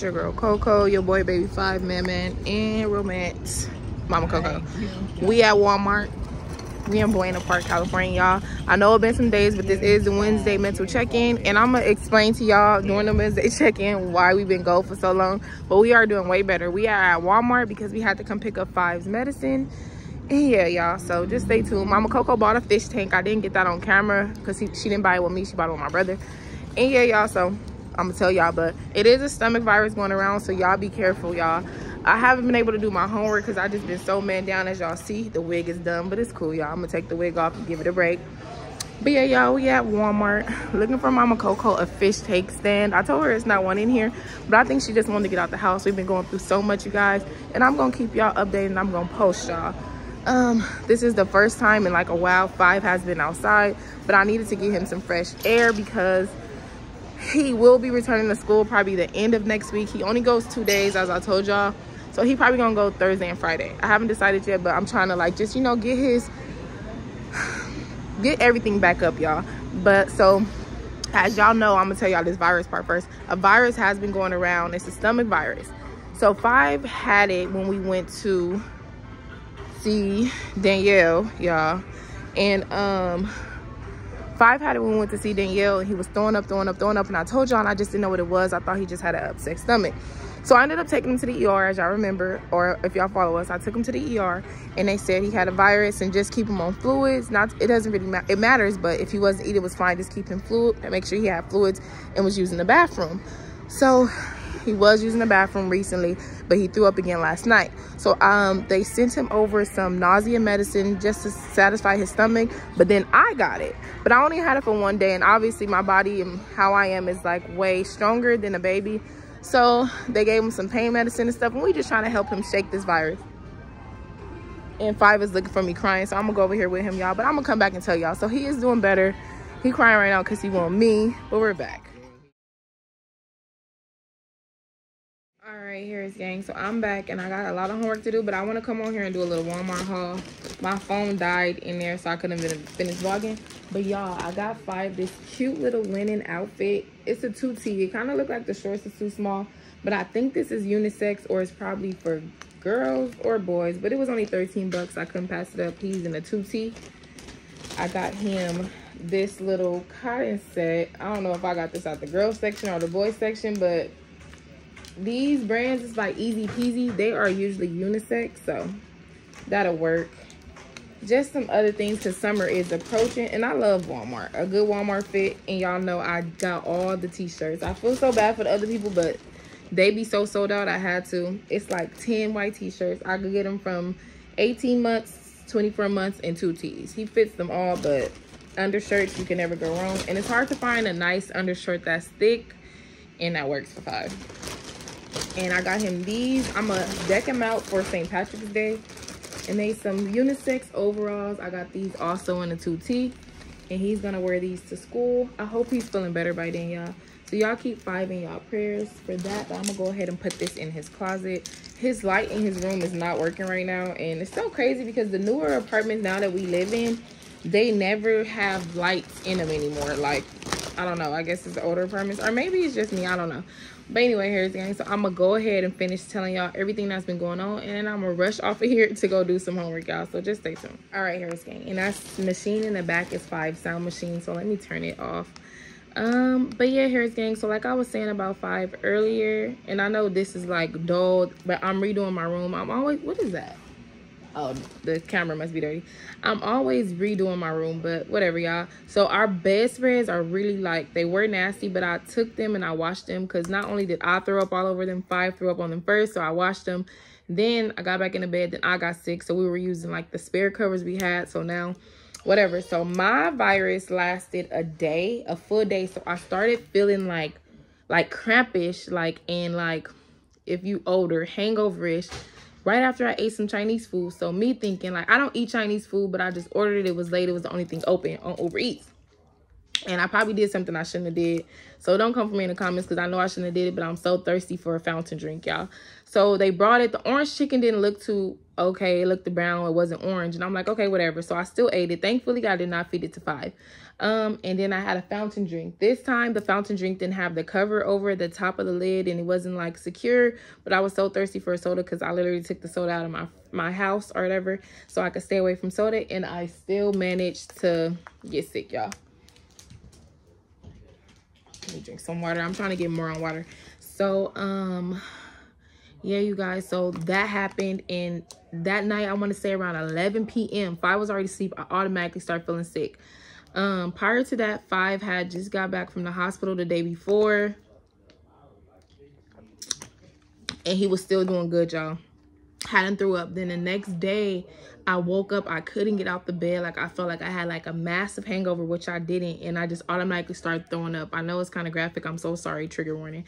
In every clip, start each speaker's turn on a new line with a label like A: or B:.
A: It's your girl Coco, your boy Baby Five, Man, and Romance. Mama Coco. We at Walmart. We in Buena Park, California, y'all. I know it's been some days, but this is the Wednesday mental check-in, and I'm gonna explain to y'all during the Wednesday check-in why we've been gone for so long. But we are doing way better. We are at Walmart because we had to come pick up Five's medicine. And yeah, y'all, so just stay tuned. Mama Coco bought a fish tank. I didn't get that on camera because she didn't buy it with me. She bought it with my brother. And yeah, y'all, so I'm gonna tell y'all, but it is a stomach virus going around, so y'all be careful, y'all. I haven't been able to do my homework because I just been so man down as y'all see. The wig is done, but it's cool, y'all. I'm gonna take the wig off and give it a break. But yeah, y'all, we at Walmart looking for Mama Coco a fish take stand. I told her it's not one in here, but I think she just wanted to get out the house. We've been going through so much, you guys, and I'm gonna keep y'all updated. I'm gonna post y'all. Um, this is the first time in like a while Five has been outside, but I needed to give him some fresh air because he will be returning to school probably the end of next week. He only goes two days, as I told y'all. So he probably gonna go Thursday and Friday. I haven't decided yet, but I'm trying to like just, you know, get his, get everything back up, y'all. But so as y'all know, I'm gonna tell y'all this virus part first. A virus has been going around. It's a stomach virus. So Five had it when we went to see Danielle, y'all. And um Five had it when we went to see Danielle he was throwing up, throwing up, throwing up. And I told y'all I just didn't know what it was. I thought he just had an upset stomach. So I ended up taking him to the ER, as y'all remember, or if y'all follow us, I took him to the ER and they said he had a virus and just keep him on fluids. Not, it doesn't really matter, it matters, but if he wasn't eating, it was fine. Just keep him fluid and make sure he had fluids and was using the bathroom. So he was using the bathroom recently, but he threw up again last night. So um, they sent him over some nausea medicine just to satisfy his stomach, but then I got it. But I only had it for one day, and obviously my body and how I am is like way stronger than a baby. So they gave him some pain medicine and stuff, and we just trying to help him shake this virus. And Five is looking for me crying, so I'm gonna go over here with him, y'all. But I'm gonna come back and tell y'all. So he is doing better. He crying right now because he want me, but we're back. All right Harris Gang. So i'm back and i got a lot of homework to do but i want to come on here and do a little walmart haul. My phone died in there so i couldn't finish vlogging. But y'all i got five this cute little linen outfit. It's a 2t it kind of looked like the shorts is too small but i think this is unisex or it's probably for girls or boys but it was only 13 bucks. I couldn't pass it up. He's in a 2t i got him this little cotton set. I don't know if i got this out the girls section or the boys section but these brands is like easy peasy. They are usually unisex so that'll work. Just some other things because summer is approaching and i love walmart. A good walmart fit and y'all know i got all the t-shirts. I feel so bad for the other people but they be so sold out i had to. It's like 10 white t-shirts. I could get them from 18 months 24 months and two t's. He fits them all but undershirts you can never go wrong. And it's hard to find a nice undershirt that's thick and that works for five and I got him these. I'm going to deck him out for St. Patrick's Day. And they some unisex overalls. I got these also in a 2T. And he's going to wear these to school. I hope he's feeling better by then, y'all. So y'all keep five in y'all prayers for that. But I'm going to go ahead and put this in his closet. His light in his room is not working right now. And it's so crazy because the newer apartments now that we live in, they never have lights in them anymore. Like, I don't know. I guess it's the older apartments. Or maybe it's just me. I don't know. But anyway, Harris Gang. So I'm gonna go ahead and finish telling y'all everything that's been going on, and then I'm gonna rush off of here to go do some homework, y'all. So just stay tuned. All right, Harris Gang, and that's machine in the back is five sound machine. So let me turn it off. Um, but yeah, Harris Gang. So like I was saying about five earlier, and I know this is like dull, but I'm redoing my room. I'm always what is that? Oh the camera must be dirty. I'm always redoing my room but whatever y'all. So our bedspreads are really like they were nasty but i took them and i washed them because not only did i throw up all over them five threw up on them first so i washed them. Then i got back in the bed then i got sick so we were using like the spare covers we had so now whatever. So my virus lasted a day a full day so i started feeling like like crampish like and like if you older hangoverish right after I ate some Chinese food. So me thinking like, I don't eat Chinese food, but I just ordered it. It was late. It was the only thing open on Uber Eats. And I probably did something I shouldn't have did. So don't come for me in the comments because I know I shouldn't have did it, but I'm so thirsty for a fountain drink, y'all. So they brought it. The orange chicken didn't look too okay. It looked brown. It wasn't orange. And I'm like, okay, whatever. So I still ate it. Thankfully, I did not feed it to five. Um, and then I had a fountain drink. This time, the fountain drink didn't have the cover over the top of the lid and it wasn't like secure. But I was so thirsty for a soda because I literally took the soda out of my, my house or whatever so I could stay away from soda. And I still managed to get sick, y'all. Let me drink some water. I'm trying to get more on water. So, um, yeah, you guys. So that happened. And that night, I want to say around 11 p.m. I was already asleep, I automatically start feeling sick. Um, prior to that, Five had just got back from the hospital the day before. And he was still doing good, y'all. Hadn't threw up. Then the next day, I woke up, I couldn't get out the bed. Like I felt like I had like a massive hangover, which I didn't. And I just automatically started throwing up. I know it's kind of graphic. I'm so sorry, trigger warning.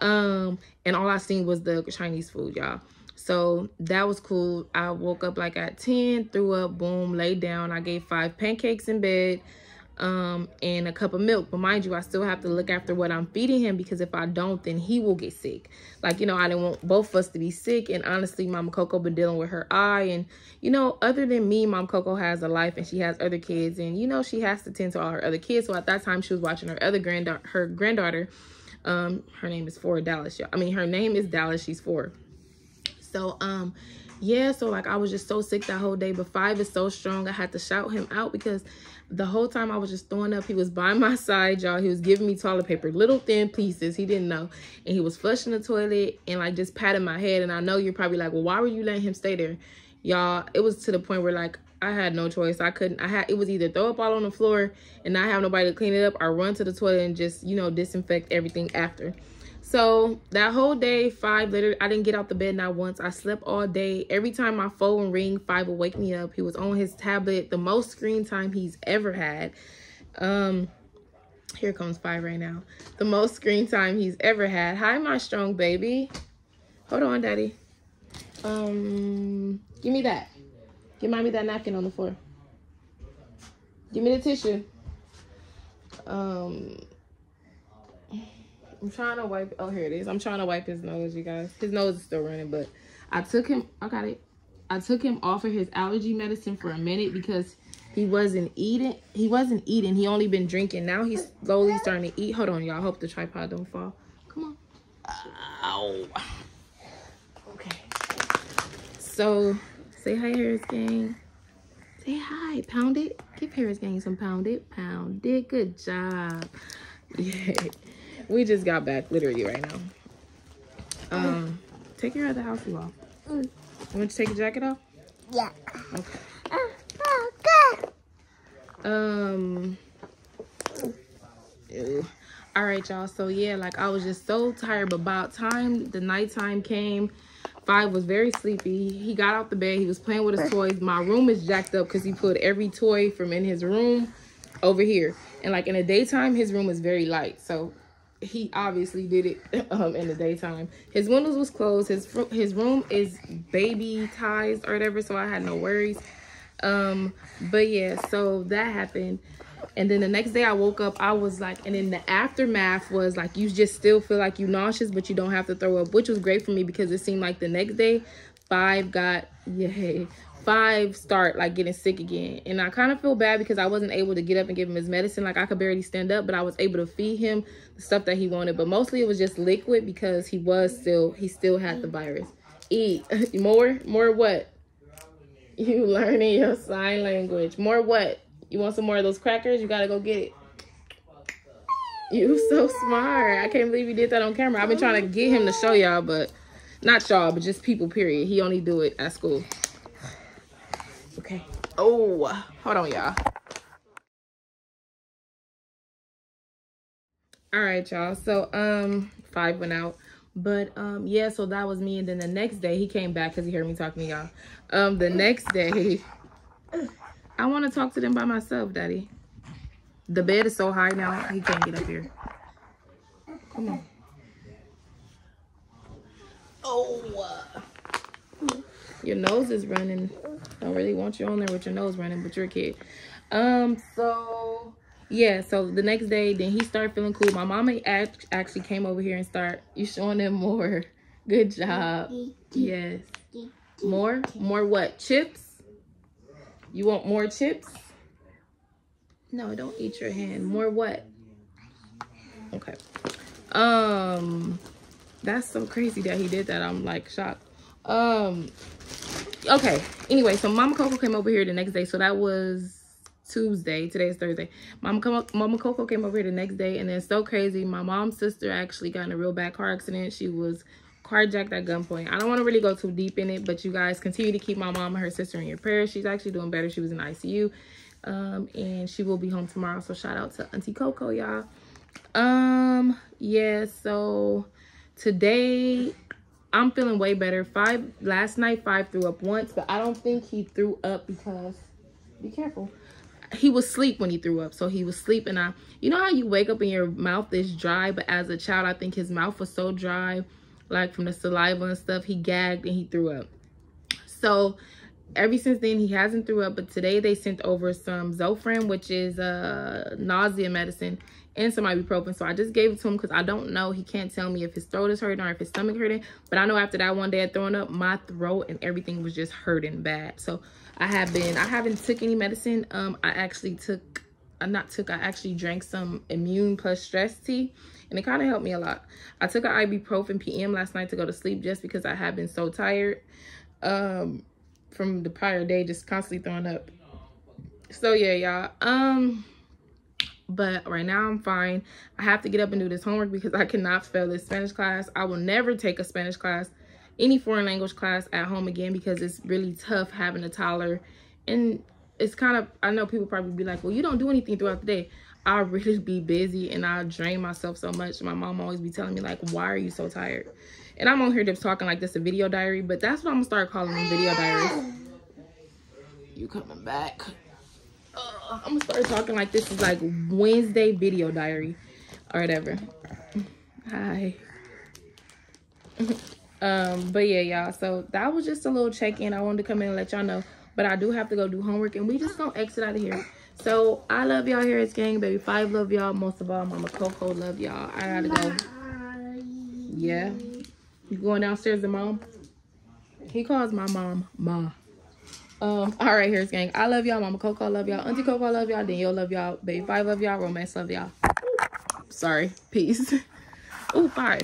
A: Um, and all I seen was the Chinese food, y'all. So that was cool. I woke up like at 10, threw up, boom, laid down. I gave five pancakes in bed um, and a cup of milk. But mind you, I still have to look after what I'm feeding him because if I don't, then he will get sick. Like, you know, I didn't want both of us to be sick. And honestly, Mama Coco been dealing with her eye. And, you know, other than me, Mom Coco has a life and she has other kids. And, you know, she has to tend to all her other kids. So at that time, she was watching her other granddaughter, her granddaughter. Um, her name is Four Dallas. I mean, her name is Dallas. She's four. So, um, yeah, so like I was just so sick that whole day. But five is so strong. I had to shout him out because the whole time I was just throwing up. He was by my side, y'all. He was giving me toilet paper, little thin pieces. He didn't know. And he was flushing the toilet and like just patting my head. And I know you're probably like, well, why were you letting him stay there? Y'all, it was to the point where like I had no choice. I couldn't, I had, it was either throw up all on the floor and not have nobody to clean it up or run to the toilet and just, you know, disinfect everything after. So that whole day, Five literally, I didn't get out the bed not once. I slept all day. Every time my phone ring, Five would wake me up. He was on his tablet, the most screen time he's ever had. Um, here comes Five right now. The most screen time he's ever had. Hi, my strong baby. Hold on, Daddy. Um, give me that. Give mommy that napkin on the floor. Give me the tissue. Um, I'm trying to wipe. Oh, here it is. I'm trying to wipe his nose, you guys. His nose is still running, but I took him. I got it. I took him off of his allergy medicine for a minute because he wasn't eating. He wasn't eating. He only been drinking. Now he's slowly starting to eat. Hold on, y'all. Hope the tripod don't fall. Come on. Ow. Okay. So, say hi, Harris Gang. Say hi. Pound it. Give Harris Gang some pound it. Pound it. Good job. Yeah. We just got back literally right now. Um, take your other house off. Mm. You want to take your jacket off?
B: Yeah.
A: Okay.
B: Oh, good.
A: Um. Ew. All right, y'all. So yeah, like I was just so tired. But about time the nighttime came, Five was very sleepy. He got out the bed. He was playing with his toys. My room is jacked up because he put every toy from in his room over here. And like in the daytime, his room is very light. So he obviously did it um, in the daytime. His windows was closed. His his room is baby ties or whatever, so I had no worries. Um, but yeah, so that happened. And then the next day I woke up, I was like, and then the aftermath was like, you just still feel like you nauseous, but you don't have to throw up, which was great for me because it seemed like the next day, five got, yeah, five start like getting sick again. And i kind of feel bad because i wasn't able to get up and give him his medicine. Like i could barely stand up but i was able to feed him the stuff that he wanted. But mostly it was just liquid because he was still he still had the virus. Eat. More more what? You learning your sign language. More what? You want some more of those crackers? You gotta go get it. You so smart. I can't believe you did that on camera. I've been trying to get him to show y'all but not y'all but just people period. He only do it at school Okay. Oh, hold on, y'all. All right, y'all. So, um, five went out. But, um, yeah, so that was me. And then the next day, he came back because he heard me talking to y'all. Um, the next day, I want to talk to them by myself, Daddy. The bed is so high now, he can't get up here. Come on. Oh. Your nose is running. Don't really want you on there with your nose running, but you're a kid. Um, so yeah, so the next day, then he started feeling cool. My mama actually came over here and start. You showing him more. Good job. Yes. More? More what? Chips? You want more chips? No, don't eat your hand. More what? Okay. Um, that's so crazy that he did that. I'm like shocked. Um, okay. Anyway, so Mama Coco came over here the next day. So that was Tuesday. Today is Thursday. Mama, come Mama Coco came over here the next day. And then so crazy, my mom's sister actually got in a real bad car accident. She was carjacked at gunpoint. I don't want to really go too deep in it, but you guys continue to keep my mom and her sister in your prayers. She's actually doing better. She was in ICU. Um, and she will be home tomorrow. So shout out to Auntie Coco, y'all. Um, yeah, so today I'm feeling way better. Five last night, five threw up once, but I don't think he threw up because be careful. He was asleep when he threw up. So he was sleeping. I you know how you wake up and your mouth is dry, but as a child, I think his mouth was so dry like from the saliva and stuff he gagged and he threw up so ever since then he hasn't threw up but today they sent over some zofran which is a nausea medicine and some ibuprofen so i just gave it to him because i don't know he can't tell me if his throat is hurting or if his stomach hurting but i know after that one day of throwing up my throat and everything was just hurting bad so i have been i haven't took any medicine um i actually took i not took i actually drank some immune plus stress tea and it kind of helped me a lot. I took an ibuprofen PM last night to go to sleep just because I have been so tired um, from the prior day, just constantly throwing up. So yeah, y'all. Um, but right now I'm fine. I have to get up and do this homework because I cannot fail this Spanish class. I will never take a Spanish class, any foreign language class at home again because it's really tough having a toddler. And it's kind of, I know people probably be like, well, you don't do anything throughout the day. I'll really be busy and I drain myself so much. My mom always be telling me like, why are you so tired? And I'm on here just talking like this a video diary, but that's what I'm gonna start calling them video diaries. You coming back? Uh, I'm gonna start talking like this is like Wednesday video diary or whatever. Hi. um, but yeah, y'all. So that was just a little check-in. I wanted to come in and let y'all know. But I do have to go do homework and we just gonna exit out of here. So I love y'all here. It's gang baby five. Love y'all most of all. Mama Coco love y'all. I gotta go. Yeah. You going downstairs to mom? He calls my mom ma. Um, all right, Harris Gang. I love y'all. Mama Coco love y'all. Auntie Coco love y'all. Danielle love y'all. Baby five love y'all. Romance love y'all. Sorry. Peace. oh, five.